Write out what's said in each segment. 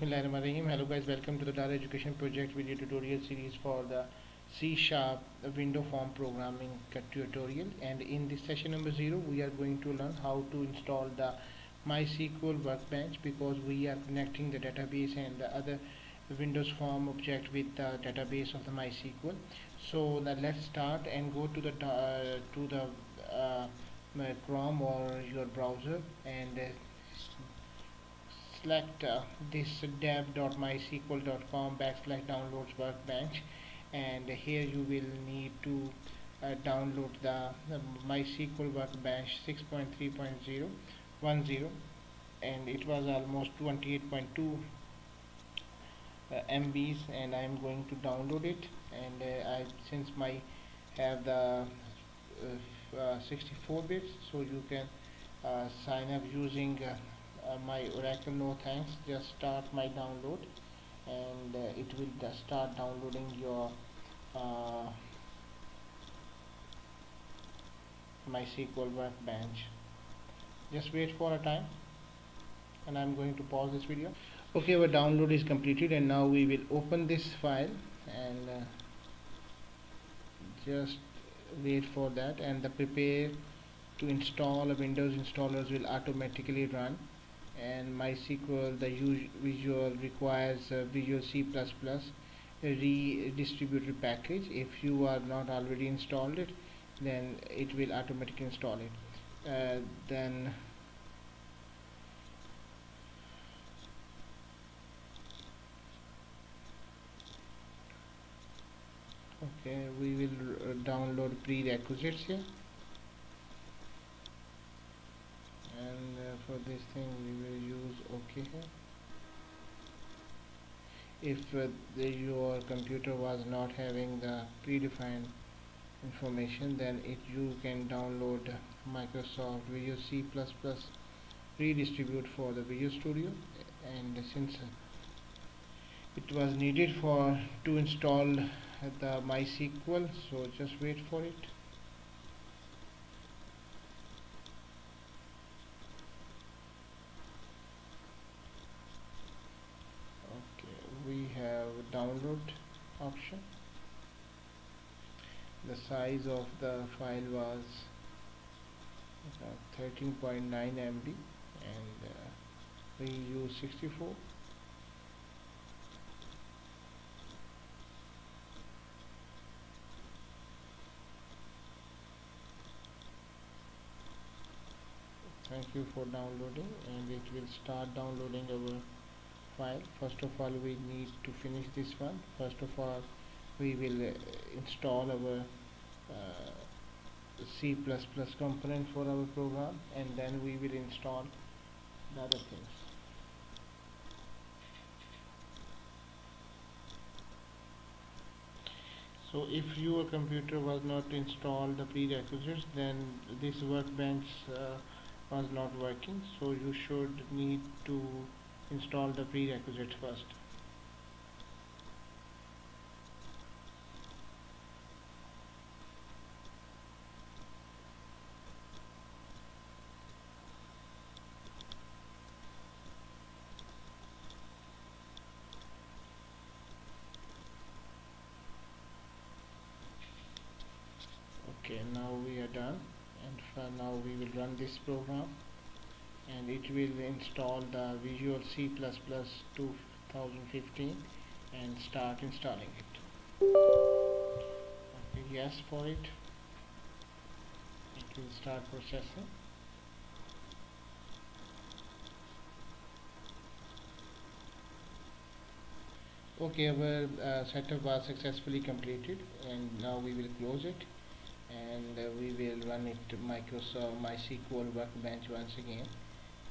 Hello guys, welcome to the Dara Education Project video tutorial series for the C Sharp window form programming tutorial and in this session number 0 we are going to learn how to install the MySQL workbench because we are connecting the database and the other Windows form object with the database of the MySQL. So let's start and go to the uh, to the uh, Chrome or your browser and uh, select uh, this dev.mysql.com backslash downloads workbench. And here you will need to uh, download the uh, MySQL workbench 6.3.0 10 and it was almost 28.2 uh, MBs and I am going to download it. And uh, I since my have the uh, uh, 64 bits so you can sign up using uh, my Oracle no thanks just start my download. And uh, it will just start downloading your uh, MySQL workbench just wait for a time and I'm going to pause this video. Okay our download is completed and now we will open this file and uh, just wait for that and the prepare to install a Windows installers will automatically run and MySQL the Visual requires Visual C++ redistributed package. If you are not already installed it then it will automatically install it. Uh, then okay we will download prerequisites here for this thing we will use ok if uh, the, your computer was not having the predefined information then it you can download Microsoft Visual C++ redistribute for the Visual Studio and since it was needed for to install the MySQL so just wait for it download option. The size of the file was 13.9 MB and uh, we use 64 thank you for downloading and it will start downloading our file first of all we need to finish this one. First of all we will uh, install our uh, C++ component for our program and then we will install the other things. So if your computer was not installed the prerequisites then this workbench uh, was not working. So you should need to install the prerequisites first. okay now we are done and now we will run this program and it will install the Visual C++ 2015 and start installing it. Okay, yes for it. It will start processing. Okay our uh, setup was successfully completed and now we will close it and uh, we will run it Microsoft MySQL workbench once again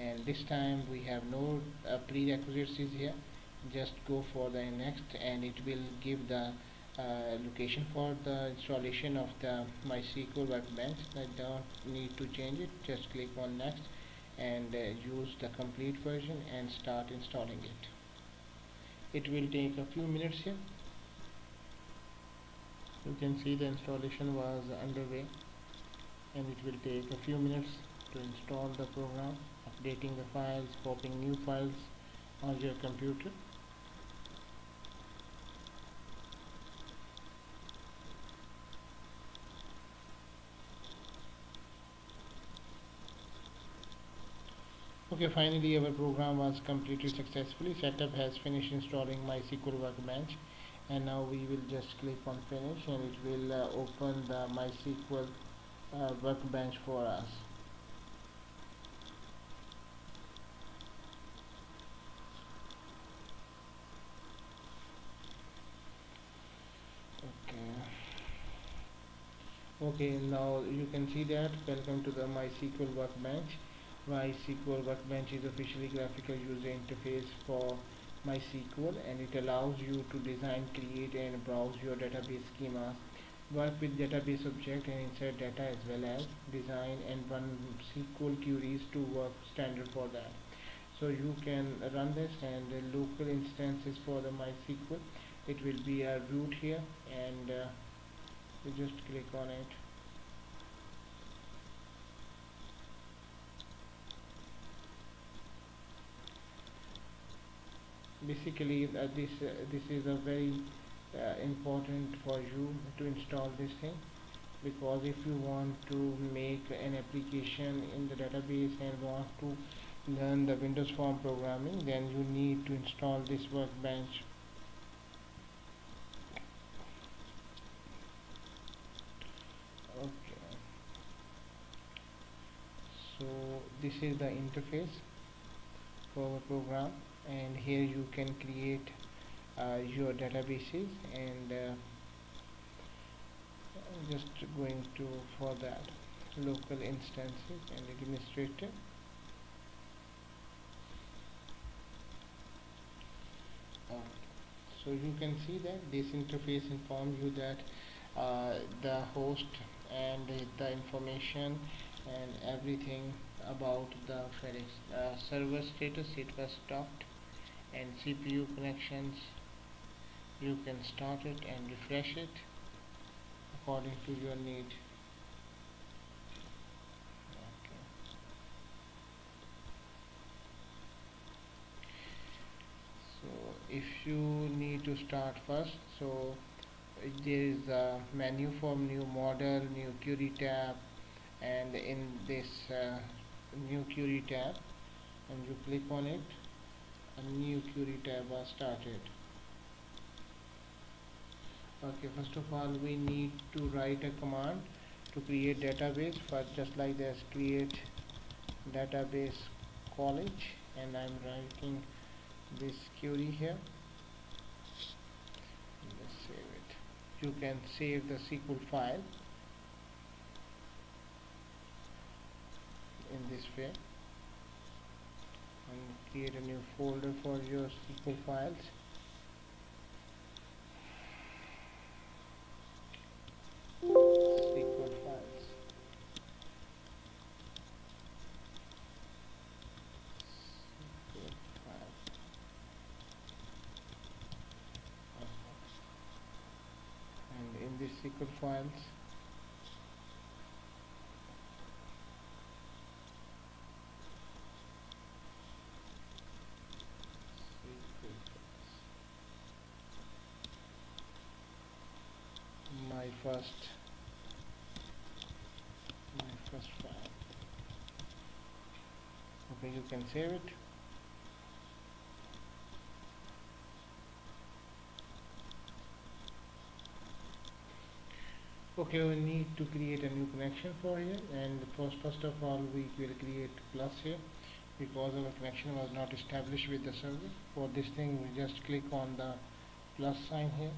and this time we have no uh, prerequisites here. Just go for the next and it will give the uh, location for the installation of the MySQL web workbench. I don't need to change it. Just click on next and uh, use the complete version and start installing it. It will take a few minutes here. You can see the installation was underway and it will take a few minutes to install the program updating the files copying new files on your computer. Okay finally our program was completed successfully. Setup has finished installing MySQL workbench and now we will just click on finish and it will uh, open the MySQL uh, workbench for us okay okay now you can see that welcome to the MySQL workbench MySQL Workbench is officially graphical user interface for MySQL and it allows you to design, create and browse your database schemas, work with database object and insert data as well as design and run SQL queries to work standard for that. So you can run this and the local instances for the MySQL. It will be a root here and uh, you just click on it. Basically uh, this uh, this is a very uh, important for you to install this thing because if you want to make an application in the database and want to learn the Windows form programming then you need to install this workbench okay so this is the interface for our program and here you can create uh, your databases and uh, just going to for that local instances and administrator so you can see that this interface informs you that uh, the host and the information and everything about the uh, server status. It was stopped and CPU connections you can start it and refresh it according to your need. So if you need to start first so there is a menu for new model new query tab and in this uh, new query tab and you click on it a new query tab was started. Okay first of all we need to write a command to create database. First just like this create database college and I'm writing this query here. Let's save it. You can save the SQL file in this way and create a new folder for your SQL files. SQL files. And in this SQL files my first my first file. Okay you can save it. Okay we need to create a new connection for here and first first of all we will create plus here because our connection was not established with the server. For this thing we just click on the plus sign here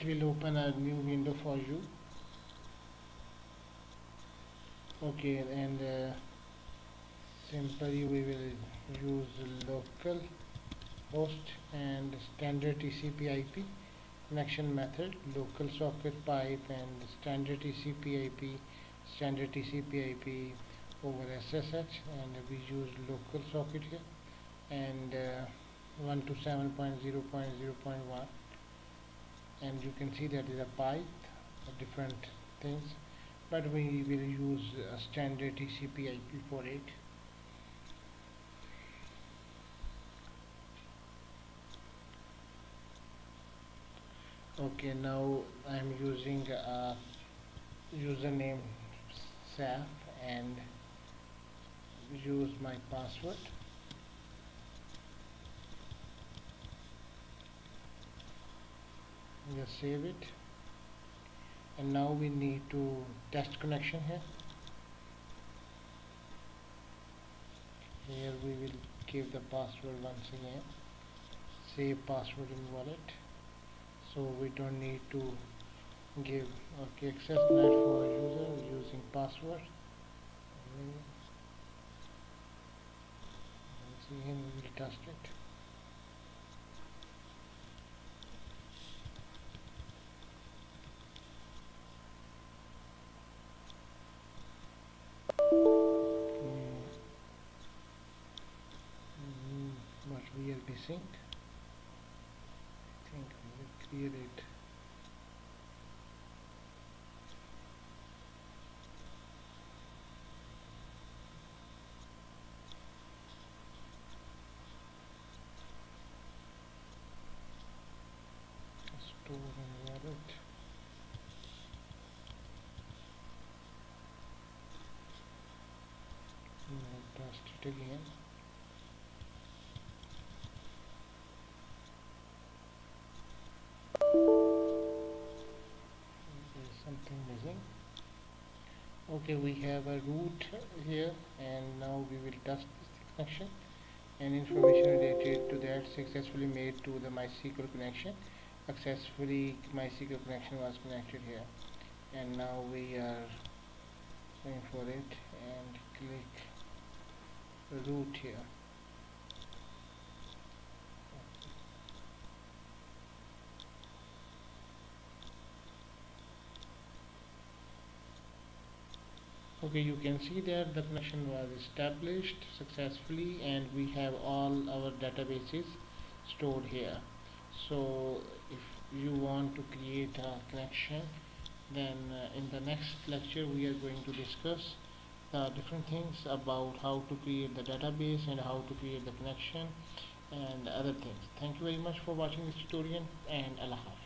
it will open a new window for you. Okay and uh, simply we will use local host and standard TCP IP connection method local socket pipe and standard TCP IP standard TCP IP over SSH and we use local socket here and uh, 127.0.0.1 and you can see that is a pipe different things but we will use a standard TCP IP for it. Okay now I'm using a username SAF and use my password just save it. And now we need to test connection here. Here we will give the password once again. Save password in wallet. So we don't need to give okay access net for user using password. Once again we will test it are missing I think we will clear it store and wallet. Now test it again okay we have a root here and now we will test this connection. And information related to that successfully made to the MySQL connection. Successfully MySQL connection was connected here. And now we are going for it and click root here okay you can see that the connection was established successfully and we have all our databases stored here. So if you want to create a connection then uh, in the next lecture we are going to discuss the different things about how to create the database and how to create the connection and other things. Thank you very much for watching this tutorial and Allah